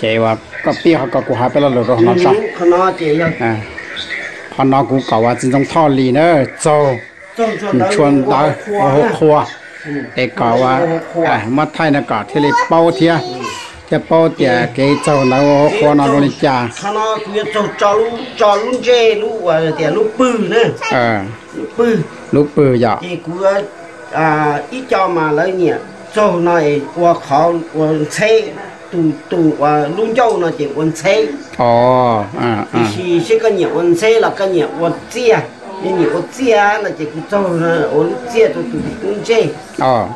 chị và có biết họ có cụ hai bên là lỗ nó sao à họ nó cũng cầu à chính trong thọ lì nữa cho chuẩn đã hộ khua. để cầu à à mà thay là cả thế này bao thia. Thế bao thia cái cho nó hộ khua nó luôn cha. nó cứ cho cho luôn cho luôn chê luôn và tiền luôn bự nữa à luôn bự luôn bự dạ. Thì cứ à ít cho mà lấy nhỉ cho nó qua e, khó qua xe tu tu à luôn châu là chỉ quân xe ồ à à thì sẽ có nhiều quân xe là cái nhiều quân xe nhưng nhiều quân xe là chỉ cái châu là quân xe tu tu quân xe ồ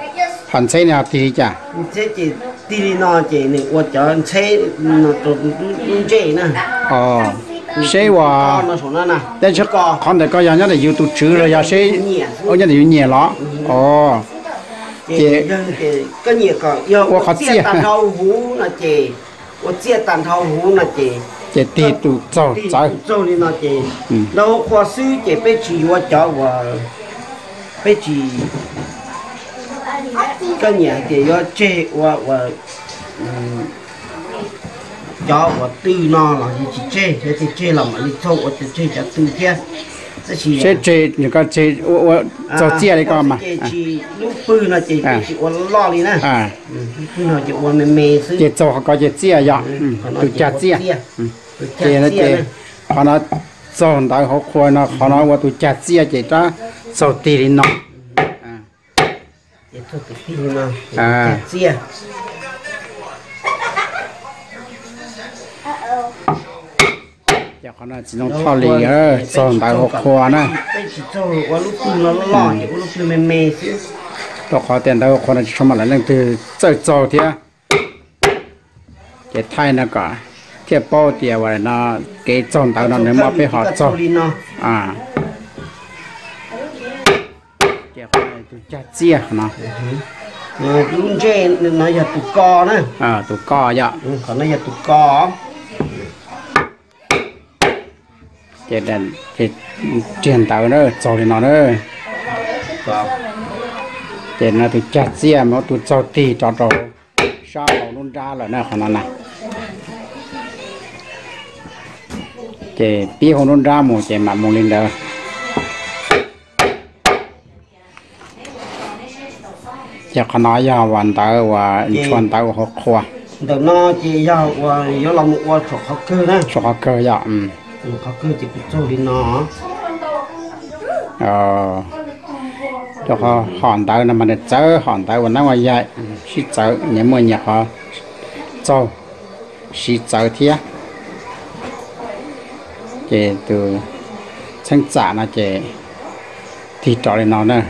phần xe nào thì chả xe chỉ thì nào chỉ nên quân chở xe nó tu quân xe nè ồ xe và đây chắc con này có nhà nhà này yêu tu chữ rồi nhà xe ở nhà này yêu nhẹ lắm ồ chị cái gì còn yêu có chia tàn thâu hú là chị. Có chia tàn thâu hú là chị. Chị tì tụ châu châu đi nó chị. Ừ. Đâu có sư chị bé chị qua cháu và bé chị cái nhà chị có chê và và cháu và tư nó là chị chê. Thế chị chê là mà đi châu và chị chê cho tư kia. Chế chế cháu chia đấy con mà. À. lúc ปืนนะจีจีอ้วนล่อเลยนะอ่าปืนเราจะอ้วนเมย์ซื้อเจ็ดโซ่ก็เจ็ดเสียยาตุกจัดเสียเจนะเจขอนะโซ่ได้เขาควรนะขอนะว่าตุกจัดเสียเจจ้าโซ่ตีนนออ่าเจ็ดโซ่ตีนนออ่าเสีย cho con nó chỉ nông thao lì á, sòn đại học khoa nè tôi khó tiền đâu khó này xong mà lại lên từ chơi chơi thế cái thay nó cả cái bao tiền vậy nó cái trồng tao nó nếu mà phải họ trồng à cái này tôi chặt chia nó đúng chứ nó giờ tụ co nữa à tụ co vậy còn nó giờ tụ cái đèn cái truyền tao nó trồng nó nữa để nó tụi chặt xe mà tụi cho tì cho trò sao mà luôn ra là nó khả năng này bia hồn luôn ra một để mà một lên đó giờ khả năng giờ hoàn tới và chuẩn tới hoặc khoa. đầu nó chỉ giờ và giờ là một qua chỗ học cơ đó. Chỗ học cơ dạ ừ. Học cơ thì cũng cho đi nó ờ cho họ hòn tàu nằm ở chở hòn tàu vẫn đang ở dài xí chở nhớ mua nhà họ. Cho xí chở thia chị từ sang trả là chị thì trò này nó nữa.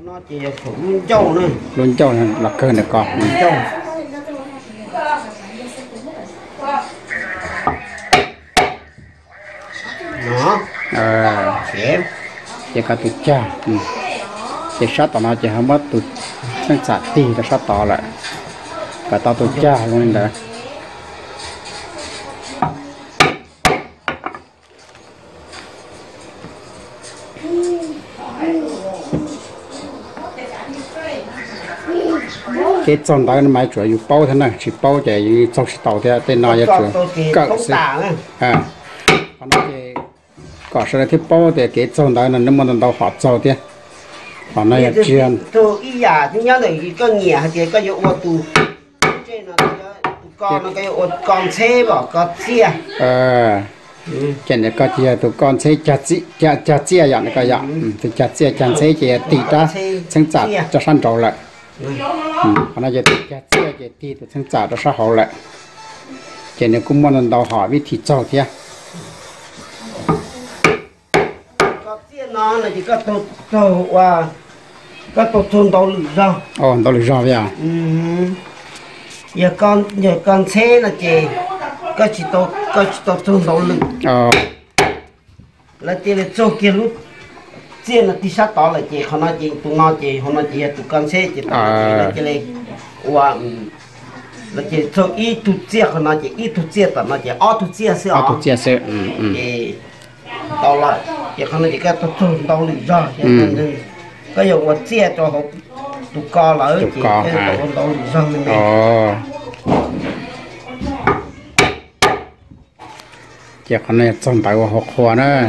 Nó chị cũng châu nữa luôn châu là cơ này con châu. chỉ có tụt cha ừ. chỉ sát tao nó chỉ không mất tụt sang sạt tì là sát tao lại. Và tao tụt cha luôn đấy cái trong đó nó máy chuột dùng bao thế này chỉ bao chạy dùng trong tàu thế tên nào giờ chuột có sẽ là cái bao để cái trong đó nó nó mà nó họ trong thế. Còn nó là chuyên tôi ý giả thì nhớ được cái nhẹ thì cái vụ ô tù. Trên cái con cái ô con xe bỏ con xe ờ cái này có chia tụ con sẽ chặt chỉ chặt chặt chia dạng này cái dạng. Thì chặt chia chặt sẽ chỉ tỉ ra chẳng chặt cho săn trâu lại. Còn nó chỉ chặt chia chỉ tỉ tụ chẳng chặt cho săn hậu lại. Cái này cũng muốn đầu hỏi với thịt trâu thế có tiền nó là chỉ có tổ tổ và có tổ thôn tổ lử rau ồ tao lười rau vậy à? Ừ. Giờ con giờ con xe là chỉ có chỉ tổ có chỉ tổ thôn tổ lử ờ. Là chỉ là chỗ kia lúc tiền là tí sát đó là chỉ họ nói chỉ tụi nó chỉ họ nói chỉ tụi con xe tụi nó chỉ là chỉ là và là chỉ chỗ ít tụi chia họ nói chỉ ít tụi chia tụi nó chỉ ở tụi chia à ở tụ chia sẻ ừ ừ tàu lại giờ con này cái tôi tôi tàu lì ra giờ con này có dùng một xe cho hộp tụt co lỡ tụt co hả tàu lì ra mình này giờ con này xong tại hộp khoa nữa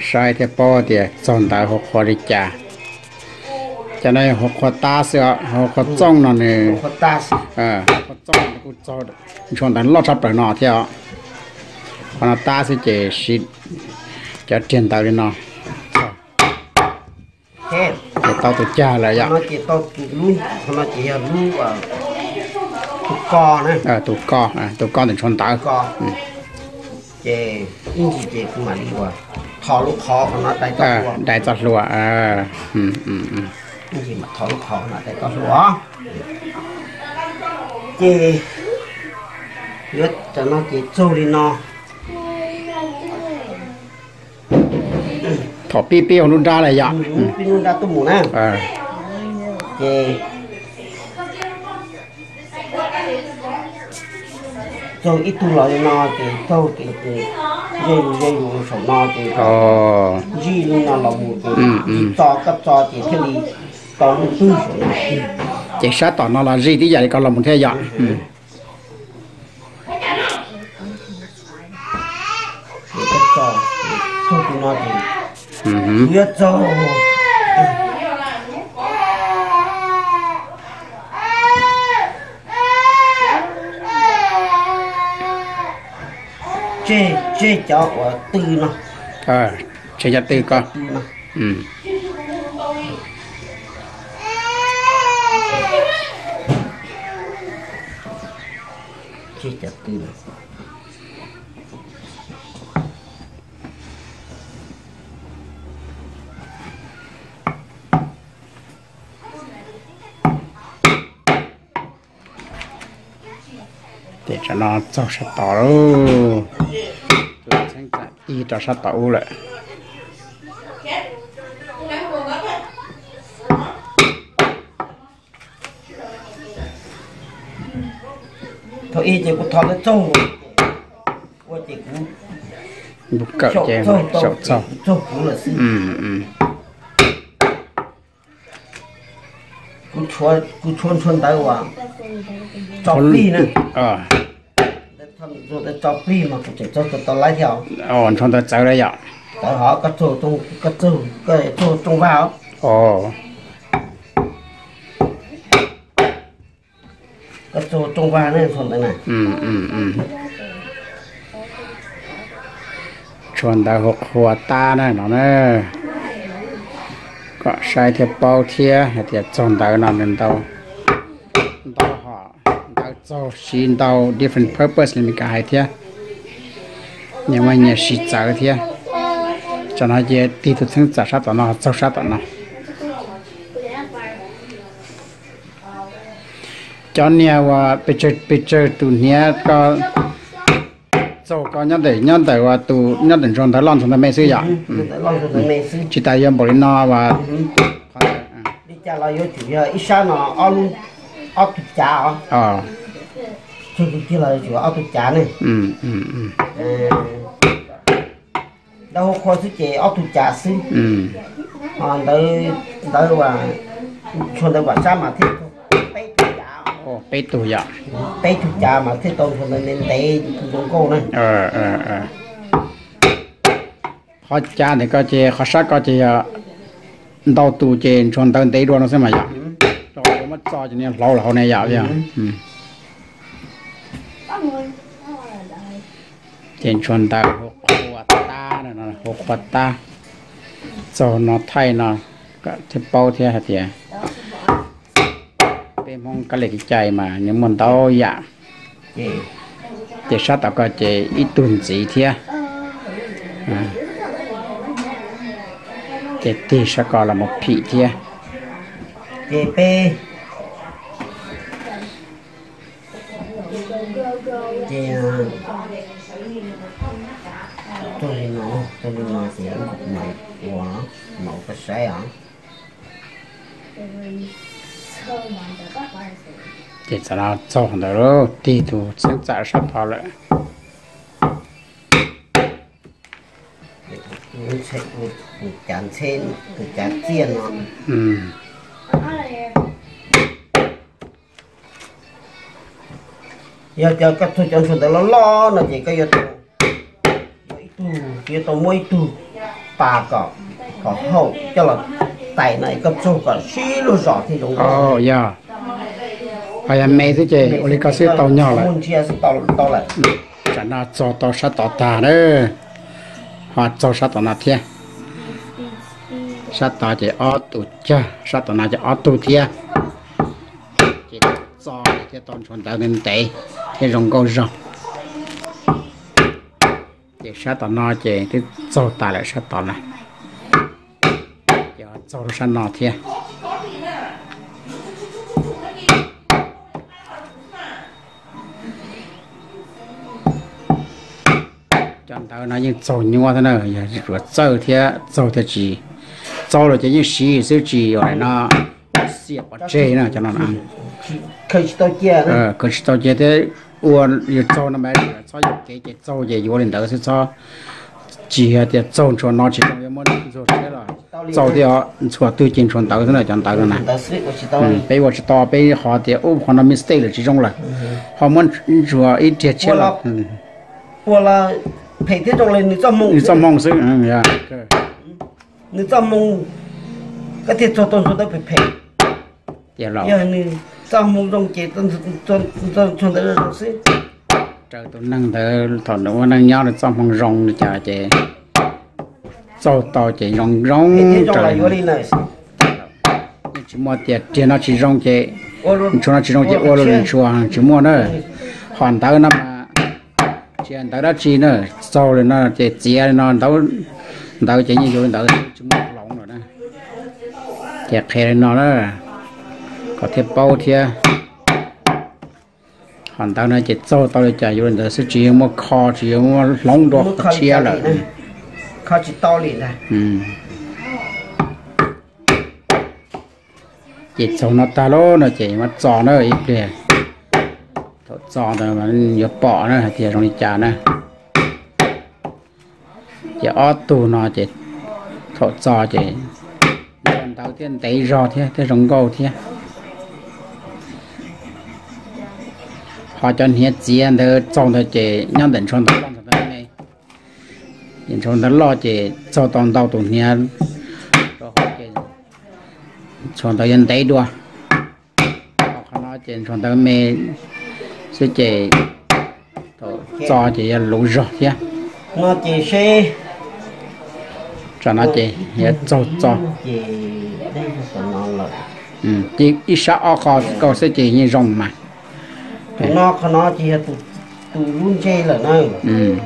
sai thế po thì xong tại hộp khoa đi chả จะได้หกขวดตาเสือหกขวดจ้องนั่นเองหกขวดตาเออหกขวดจ้องกูจ้องชวนแต่รอดชับไปหน่อเที่ยว còn ta sẽ chỉ xịt cho tiền tạo lên nó để tao tự cha là vậy nó chỉ tao luôn nó chỉ luôn ở tụ co này. À tụ co à tụ co thì chọn tạo co. Chè in chỉ chè cũng mà đi qua thò lúc thò nó đại tao à luôn đại giọt lụa à. Ừ ừ ừ. In chỉ mà thò lúc thò nó đại tao luôn chè. Rất cho nó chỉ trâu đi nó thọ pi pi ra vậy ừ pin nó ra tôi muốn à. Ít tu lợi nó thì cho thì thì dây dây một số nó thì ồ gì luôn nó là một thì Ừ, ừ. cho cấp cho thì thế thì to nó tư số chỉ sát tỏ nó là gì tí vậy còn là một thế vậy ừ thì cấp cho cho tụi nó thì ừ biết cho chê chê cho của tư nó ờ chỉ cho tư con. Ừ. Chê cho tư nó cho nó cho sát tỏ luôn tôi sáng tạo đi cho sát tỏ lại. Thôi y chỉ có thọ nó trâu qua chỉ cũng bút cỡ chè sậu sậu trâu cũng là sư ừ ừ. Cũng chua cũng chuôn chuôn tới vào. Chọc pi nè. ờ ồ trong tôi cháu đấy vậy tại họ có chỗ trong có chỗ cái chỗ trong vào. Ồ có chỗ trong vào nên phần này này. Ừ ừ ừ. Chuẩn đã học hòa ta này nó nè. Có sai thiệp bao hay thiệp chọn đã nó nên đâu đâu so she đào different purpose nên cái thế. Nhưng mà nhà she chở thế cho nó dễ tí thực thân chở sát tận nó chở sát tận nó. Cho nên và picture picture tụ nhé có sau có nhất để nhất để và tụ nhất để trong Thái Lan chúng ta mới sử dụng chỉ tại dân bồi Đào Nha và ừ. đi chợ là yếu chủ yếu ít sao nó ăn ăn thịt chả ờ chưa cái kia là chủ ăn tụt chả này ừ ừ ừ đâu khó sư chế ăn tụt chả sư ừ à đợi đợi và cho đợi và sao mà thế bé tụt chả ô bé tụ vậy mà thế tôi cho nên nên té cũng cô này ờ ờ ờ họ cha này có chị họ sát có chị đau tụ chị trong tận té đua nó sẽ mà vậy rồi mất cho cho nên lâu lâu này vậy vậy ừ trên chuẩn ta hộp quạt ta này, nó hộp quạt ta. Cho nó thay nó cái bao thế hả thì bên mong cái lịch chạy mà những món tao dạ. Dạ. chỉ sát tao có chỉ ít tuần gì thế à. Chỉ tí sẽ có là một phi thế Dạ bé nó tôi đi nó thì cũng cục mày quá mẫu cái xe à. Chỉ cho nó cho hàng đó rồi đi tu sinh trả sát tao lại. Nó chán trên chán chiên nó ừ. Giờ cho các tôi cho chúng ta lo lo là chỉ có giờ kia tao mới tu ba cái có hậu cho là tại này cấp số cả xí luôn rõ thì đúng ồ dạ. Ai em mẹ thế chị ô có sẽ tàu nhỏ lại. chả nào cho tàu sát tàu ta nữa. Họ cho sát tàu nào thế sát tàu chỉ ở tụ cha sát tàu nào chỉ ở tụ thế chỉ cho thì tàu chuẩn tàu nên tệ thì rong câu chỉ sát tàu nào chỉ thì cho ta lại sát tàu này giờ cho sát nào thế chẳng tao nói những trâu nhua thế nào giờ rửa trâu thế trâu thế gì trâu là chỉ những xí xí gì rồi nó xịt vào chế nữa cho nó ăn. Khởi tao chia ờ cứ tao chế thế uốn yêu trâu nó mới cho những cái cái trâu gì uốn lên đó sẽ cho chỉ là cái trâu cho nó chỉ trong cái món rồi thế là trâu thì họ cho tôi chính chuẩn tao thế này chẳng tao cái này tao sẽ có chỉ tao ừ bây giờ chỉ tao bây họ thì ô họ nó mistake là chỉ trong là họ muốn rửa ít chết chết là ừ 我了陪这种人，你做梦，你做梦是嗯呀，对。你做梦，个天做东西都陪陪。 dạ rồi 要你 sao mong trong chị tân tân tân tân tới rồi xí. Trời tôi năng thở thằng nó năng nhau rồi sao mong rong được chả chị? Sau tao chị rong rong trời chỉ mua tiền tiền nó chỉ rong chị. Chúng nó chỉ rong chị ô luôn chùa chỉ mua nữa. Hoàn tao năm à. chị anh tao đã chi nữa. Sau rồi nó chị chị nó tao tao chị như vậy tao chúng nó lỏng rồi đó. Chẹt hè nó đó có thể bao thế hòn tao này chỉ sâu tao này chạy rồi đó sẽ chỉ một kho chỉ một lông đồ chia là kho chỉ to liền này. Ừ. Chỉ sâu nó ta lô nó chỉ mà chọn nó ít liền thọ giò rồi mà nhớ bỏ nó thì trong đi chả nè chỉ ót tù nó chỉ thọ giò chỉ tao tiên tay rò thế thế rồng gầu thế họ cho hiện diện thì trong thời chế nhân định trong đó làm sao này hiện trong đó lo chế cho toàn đầu tụ nhà rồi họ chỉ trong đó nhân thấy đua họ nói chế trong đó mê sẽ chế cho chỉ lũ rồi thế nó chế xe cho nó chế hiện cho cho ừ chỉ ít sao ở khó có sẽ chế như rồng mà nó có nó chỉ là tụ tụ luôn chơi là nơi. Ừ.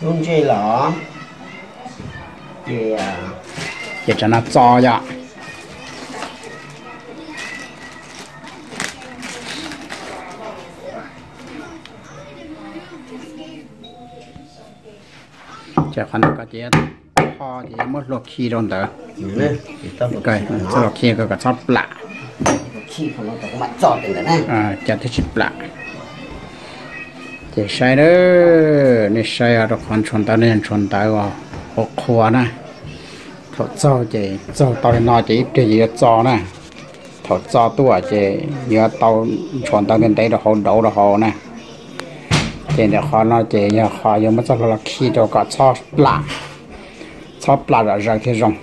Luôn chơi là chỉ à chỉ cho nó cho vậy chỉ còn có chỉ ho chỉ mất lột khí trong đó. Một cái lột khí có cái chót lạ khi không có mặt tròn từng cái à chả thấy chip chỉ sai đó, nên sai ở đâu còn ta nên chọn ta vào học khoa nè. Thọ cho chỉ cho tao nên nói chỉ cái gì cho nè. Thọ cho tôi à chỉ nhớ tao chọn ta nên đấy là hồn đầu là hồn nè. Chỉ để khó nói chỉ nhớ khó nhưng mà cho là khi cho lạ. Cho lạ là ra cái rồng.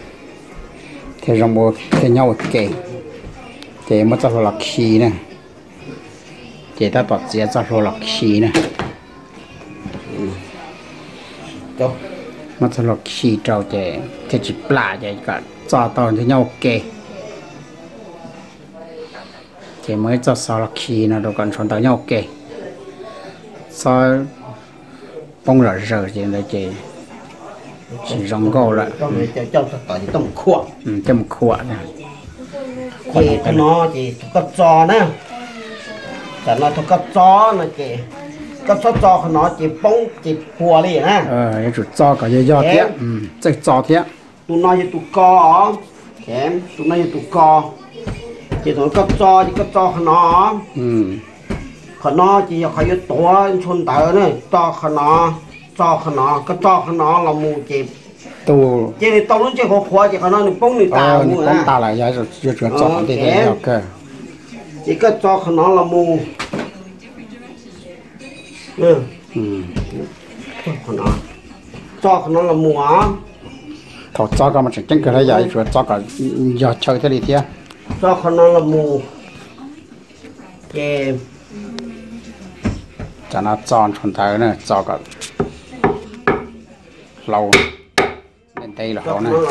Thì rồng mua cái nhau kì. าเงินได้เราเขาเดาเราเขานะเจเดี๋ยวเขาเนาะเจเนี่ยเขายังไม่จะเราขี้เราก็ชอบปลาชอบปลาเราจะที่รองที่รองบัวที่เงาเก๋เจไม่จะเราขี้นะเจถ้าตัดเสียจะเราขี้นะ cho มันสลบขี่เจ้าเจจะจิปลา กนก็นอจีกับจอนะแต่นอทุกกับจอนะเกก็ซอจอขนอจีป้องจีหัวเลยนะเออจุดจอก็ยยอยเทียอืมจะจอเทียตุนอยตุกอแขมตุนอยตุกอจีตัวก็จอจีก็จอขนออืมขนอจีเขายตัวชนเตอเนี่ยจอขนอจอขนอก็จอขนอเรามูจี tu chỉ là tao luôn chơi khó khóa chỉ có nó nụ bông nụ tao nụ bông ta là giờ giờ chuyển cho ờ, thì thế ok. Chỉ có cho nó là mù ừ. ừ. Nó cho nó là mù á. Thọ cho cái mà chỉ chính cái đấy giờ chuyển cho cái giờ chơi thế đi thế cho nó là mù game cho nó tròn tròn thế này cho cái lâu hậu nó này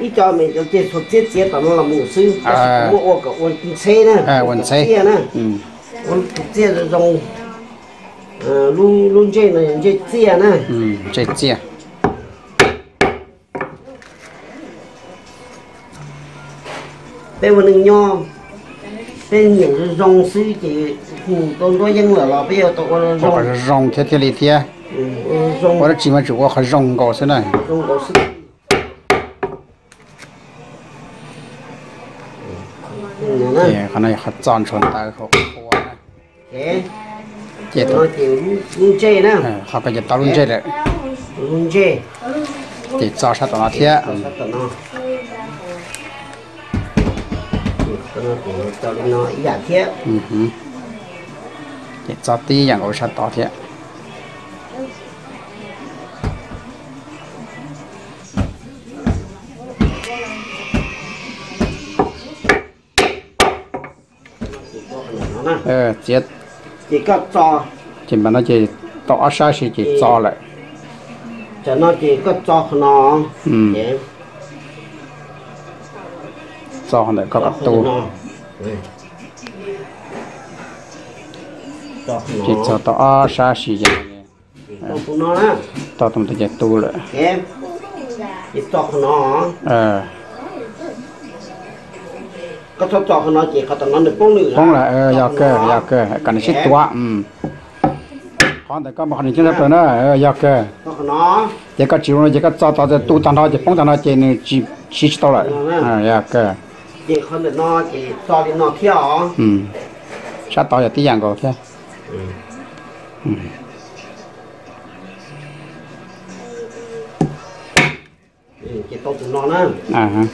ít cho mình cho chết thuật chết chết nó là mù sư À. mua ô cả ô xe nè. À quần xe nè. Ừ. Ô xe là dòng ờ, luôn luôn trên này trên xe nè. Ừ chết chia bây giờ đừng nho bên những dòng sư chỉ tôi có dân là là bây giờ tôi có có dòng cái rong thế thế đi thế ừ, dòng 我的基本就我还rong高是呢， dòng có sư Ừ, nè, 也可能还长成大好好呢， thế 这 nó 都 chỉ luôn chơi nè 嗯，好个就到论这了， luôn chơi 得早上到那天， Sao 嗯， tao nó tao nó chỉ tao nó giả thiết 嗯哼，得早第一样我上到天， nó nè 呃，这 chỉ có cho 基本上就到二三十就早了， cho nó chỉ có cho nó 嗯， để 早那个 cho 多， nó Ừ. cho 就 nó 早到二三 nó cũng cho nó giảm thiết ừ để cho tí dạng ổ sạch tỏ thiết. Ờ, ờ chết chỉ có cho. Chỉ mà nó chỉ tỏ ra chỉ chỉ cho lại. Cho nó chỉ có cho nó. Ừ so nữa có bạc tu chỉ cho to sa xì gì to tầm tầm tu rồi ờ có cho cho nó chỉ có tầm nó được bốn nữa bốn là ờ giờ cơ giờ cơ cần xích tua ừ con thì có một hình chân đó nữa ờ giờ cơ nó giờ có chịu nó giờ có cho to tu tầm nó chỉ phong tầm nó chỉ chỉ chỉ to rồi ờ giờ cơ gì không được nó thì so với nó kia ừ. Sao tao giờ tí dạng gọi kia. Ừ. Ừ. Chỉ tao tụi nó nữa à hả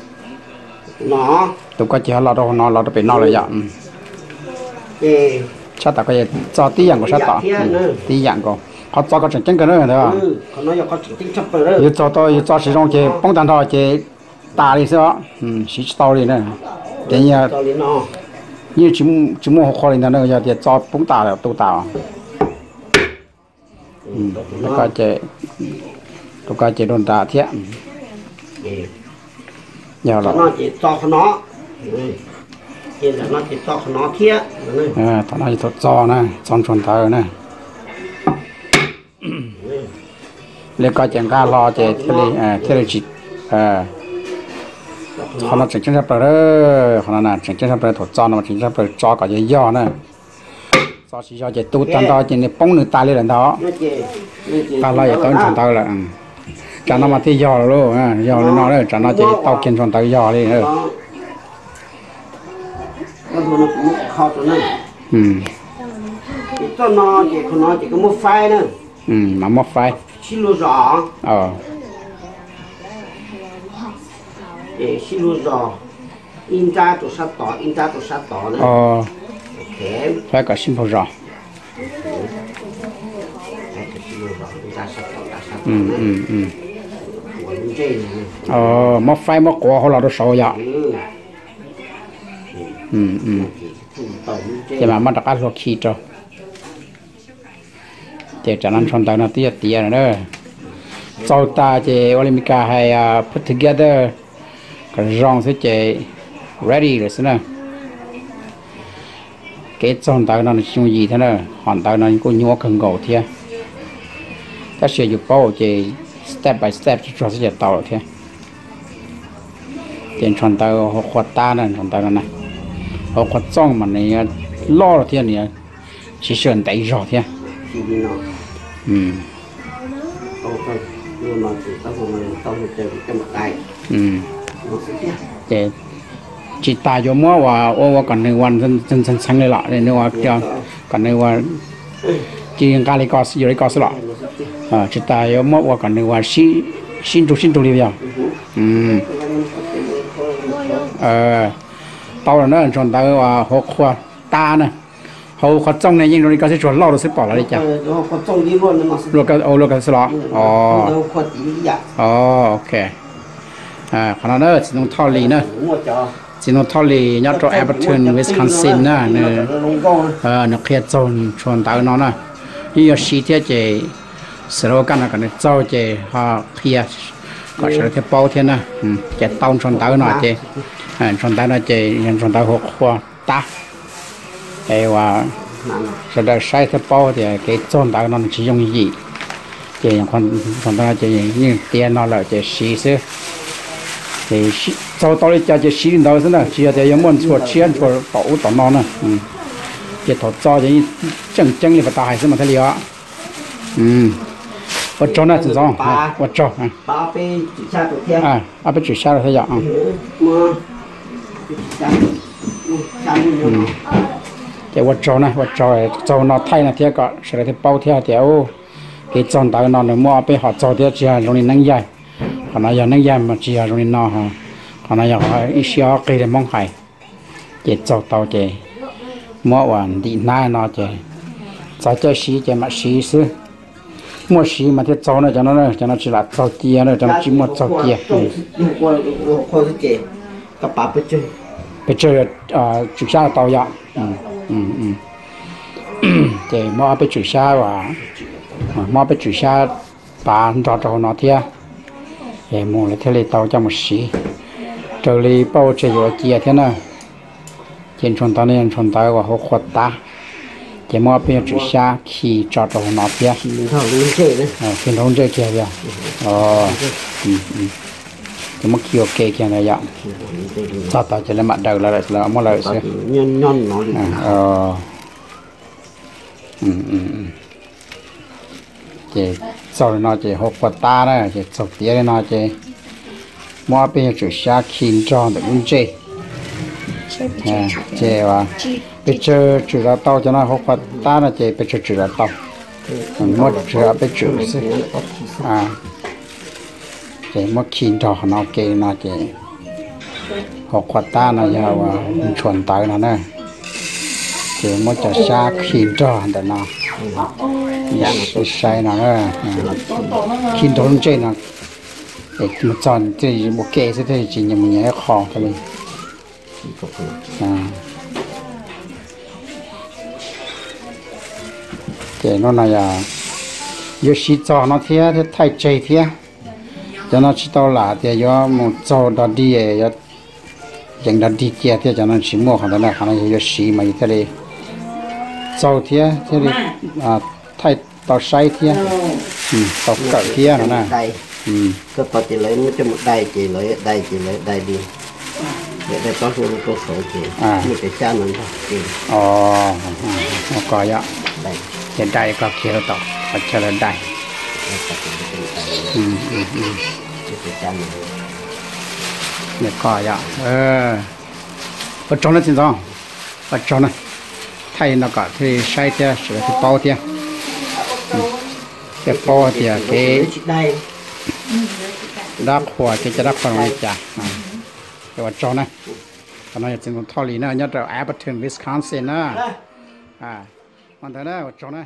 nó. Tụi có chỉ lo đâu nó lo đâu bị nó là dạng ừ. Sao tao có giờ cho tí dạng của sao tao tí dạng của họ cho có chuyện chân nữa rồi đó ừ còn nó giờ có chuyện chân rồi đó. Giờ cho tôi giờ cho sử dụng chế đó chế 打的是吧？嗯，是知道的呢，人家 cho đi nó 你只木只木好的那个要得早蹦打了都打， ừ, tụi 那 nó 个这，都个这种打天， thì 要 cho 了。 nó chỉ cho nó ừ. thì là nó chỉ cho nó thiết ừ. 嗯，他那里头早呢，长春头呢。你搞健康老在这里，哎，这里去，哎， họ nó chỉnh chính sắp rồi họ nó chỉnh chính sắp rồi thổ cho nó chỉnh sắp rồi cho cả cái do nè cho chỉ cho chỉ tu dạ. tan đó chỉ nên bóng nước ta lên đó. Dạ, dạ, ta lo giờ tôi chẳng tao là ừ. chẳng nó mà thì do rồi luôn à do nó nó đấy chẳng nó chỉ tao kiên chọn tao do đi nữa ừ. Cho nó ừ. chỉ nó chỉ có một phai nữa. Ừ mà một phai xin lỗi rõ. Ờ eh, siluzo inta to sato inta to sato ne oh ờ. okay phải có simple rồi ừ, ừ ừ ừ. Ờ mà phải mà có họ là đồ sầu ya. ừ. Ừ, ừ. thế mà mà đặt cái lọc khí cho. Thế cho nên chúng ta nó tiếc tiếc nữa sau ta thì Olympic hay à, put together còn rong sẽ chế ready rồi xin nào. Cái chọn tao nó chung gì thế nào? Hoàn tao nó cũng nhúa cần gỗ thế à? ta sẽ dụng bao chế step by step cho sẽ chế tàu thế à? tiền chọn tao họ quạt ta nè chọn tao nè. Họ quạt xong mà này à, lo rồi thế này chỉ sơn tay rõ thế ừ. Ừ để chỉ ta cho mua và ô và còn này hoàn chân chân chân sáng lại lại này nữa cho còn này và chỉ cái này có gì đấy có tiếp à chỉ ta cho mua và còn này và xin xin chủ xin chủ vào. Ừ ờ tàu là nó chuẩn tàu và họ quạt ta này hầu khó trong này nhưng rồi có sẽ chuẩn lo được sẽ bỏ lại đi chả. Rồi cái ô rồi cái sẽ ồ đâu có tí dạ ồ ok à còn nó chỉ nông thọ lì nữa. Chỉ nông thọ lì nhớ cho Everton Wisconsin nữa nữa ờ nó kia tròn tròn tao nó nè như là xí thế sở đâu căn là cái này trâu chị họ kia có sở cái bao thế nè ừ chị tao tròn tao nó à tròn tao nó chị nhân tròn tao hộp hoa ta. Hay là sở đâu sai cái bao thì cái tròn tao nó chỉ dùng gì? Chị còn còn tao chị như tiền nó là chị xí xứ thì sau đó cha chỉ xí đến đó thế nào? Chỉ là những món chùa chiên chùa bảo tổn non này chỉ thọ cho thì chân chân là tài thế mà thấy liệu um, vật ừ. cho này chỉ do. Vật cho. Ừ. À à à bị chỉ sao thế giờ à cái vật cho này vật cho. Cho nó thay là thế cả sẽ là thế bao thế thì ô cái chọn tạo nó nó mua bị họ cho thế chỉ là nó năng dài còn nói giờ nâng giam mà chỉ ở trong nó hả? Còn nói giờ ít xíu cây là mong hải chỉ cho tàu chỉ mua hoàn đi nai nó chỉ cho cho xí chỉ mà xí xứ. Mua xí mà thế cho nó cho nó cho nó chỉ là cho kia nó cho chỉ mua cho kia. Cái bà bây giờ bây giờ à chụp xa tàu ya ừ ừ ừ. Thì mua bây chụp xa và mua bây chụp xa bà cho cho nó thiệt để mua lại thế này tàu cho một xí. Trở lại bao chơi ở kia thế nào? Trên trong tao nên trong tao và hỗ trợ ta. Chỉ mua bên chủ xa khi cho đồ nó ờ phiên thông chơi kia vậy ờ ừ ừ. Chỉ mua kêu kê kia này vậy cho tao chỉ là mặt đầu là là mua lại đi ờ ừ ừ chỉ sau nó chỉ hỗ trợ ta đó chỉ sau tiếng nó chỉ mua bên chủ xa khi cho được luôn chơi à chè và bây giờ chủ là tàu cho nó học phát ta là chè bây giờ chủ là tàu một chủ là bây giờ à. Chè một khi cho nó kê nó chè học phát ta là giờ và chuẩn tới nó nè chỉ một chả xa khiến cho hẳn đó nó. Dạ cái sai nó nè khiến cho nó chơi nó, để một chọn thì một kê sẽ thì chỉ nhầm một khó thôi à cái nó này à yêu sĩ cho nó thế thế thay chơi thế. Cho nó chỉ tao là thì do một cho đó đi ấy chẳng đó đi kia thế cho nó chỉ mua hàng đó là hàng này yêu sĩ mà như thế เจ้าเทียเทียนี่อ่าไทยต่อไซเทียอืมต่อเก่าเทียนะ đây อืม có có chị lấy mới cho một đây chị lấy đây chị lấy đây đi để đây có luôn có sổ chị À. như cái cha mình thôi chị อ๋ออ๋อก็ยะ đây เห็นได้ก็เขียนต่อปัจจัยได้ đây có chị lấy cái này อืมอืมอืม như cái cha mình เนี่ยก็ยะเออปัจจัยนั่นจริงจังปัจจัยนั่น thay nó cả thì sai thế sửa cái bao thế cái ừ. bao thế cái đắp hoa cái cái đắp hoa này chả. Ừ. Cái vật cho này. Còn này chúng tôi thọ lì nữa nhất là Appleton Wisconsin nữa à. Còn thế nữa vật cho này.